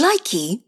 Likey